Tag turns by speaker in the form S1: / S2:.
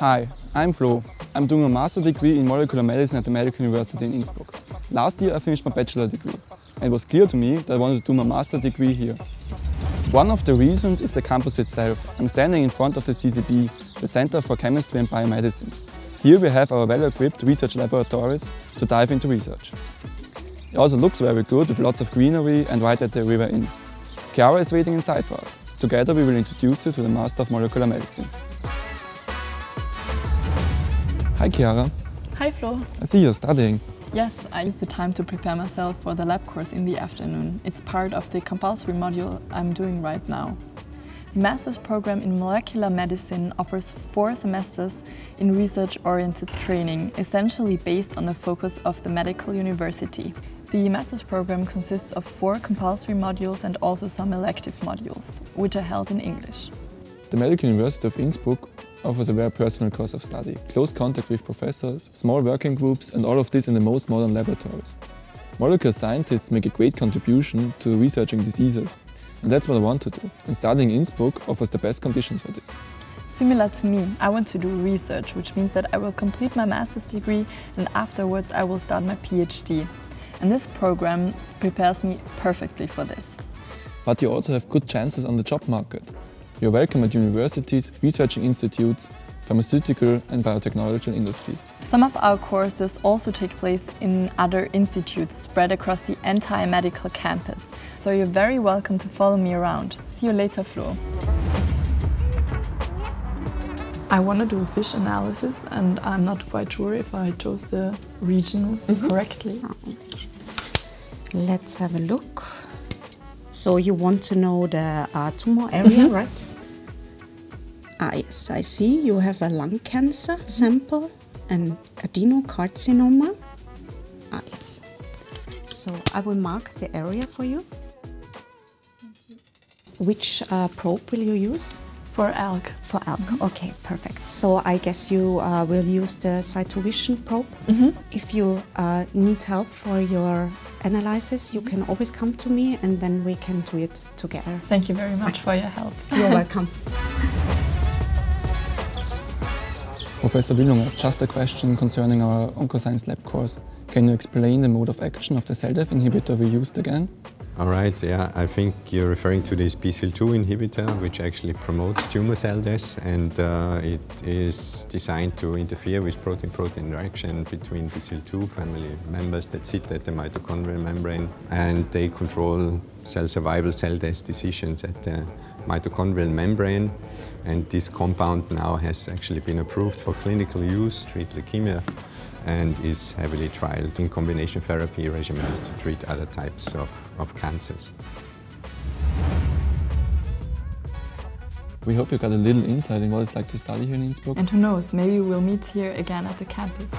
S1: Hi, I'm Flo. I'm doing a master degree in molecular medicine at the Medical University in Innsbruck. Last year I finished my bachelor degree and it was clear to me that I wanted to do my master degree here. One of the reasons is the campus itself. I'm standing in front of the CCB, the Center for Chemistry and Biomedicine. Here we have our well-equipped research laboratories to dive into research. It also looks very good with lots of greenery and right at the river Inn. Chiara is waiting inside for us. Together we will introduce you to the Master of Molecular Medicine. Hi Chiara.
S2: Hi Flo.
S1: I see you're studying.
S2: Yes, I use the time to prepare myself for the lab course in the afternoon. It's part of the compulsory module I'm doing right now. The master's program in molecular medicine offers four semesters in research-oriented training, essentially based on the focus of the medical university. The master's program consists of four compulsory modules and also some elective modules, which are held in English.
S1: The Medical University of Innsbruck offers a very personal course of study, close contact with professors, small working groups and all of this in the most modern laboratories. Molecular scientists make a great contribution to researching diseases and that's what I want to do. And studying Innsbruck offers the best conditions for this.
S2: Similar to me, I want to do research, which means that I will complete my master's degree and afterwards I will start my PhD. And this program prepares me perfectly for this.
S1: But you also have good chances on the job market. You're welcome at universities, researching institutes, pharmaceutical and biotechnology industries.
S2: Some of our courses also take place in other institutes spread across the entire medical campus. So you're very welcome to follow me around. See you later, Flo. I want to do a FISH analysis and I'm not quite sure if I chose the region mm -hmm. correctly.
S3: Let's have a look. So you want to know the uh, tumor area, mm -hmm. right? Ah, yes, I see. You have a lung cancer sample and adenocarcinoma. Ah, yes. So I will mark the area for you. Which uh, probe will you use?
S2: For ALK.
S3: For ALK, mm -hmm. okay, perfect. So I guess you uh, will use the ZytoVision probe. Mm -hmm. If you uh, need help for your analysis, you can always come to me and then we can do it together.
S2: Thank you very much for your help.
S3: You're welcome.
S1: Professor Villunger, just a question concerning our Oncoscience Lab course. Can you explain the mode of action of the cell death inhibitor we used again?
S4: All right, yeah, I think you're referring to this BCL2 inhibitor, which actually promotes tumor cell death, and uh, it is designed to interfere with protein-protein interaction between BCL2 family members that sit at the mitochondrial membrane, and they control cell survival, cell death decisions at the mitochondrial membrane. And this compound now has actually been approved for clinical use, treat leukemia, and is heavily trialed in combination therapy regimens to treat other types of, of cancers.
S1: We hope you got a little insight in what it's like to study here in Innsbruck.
S2: And who knows, maybe we'll meet here again at the campus.